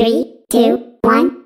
Three, two, one.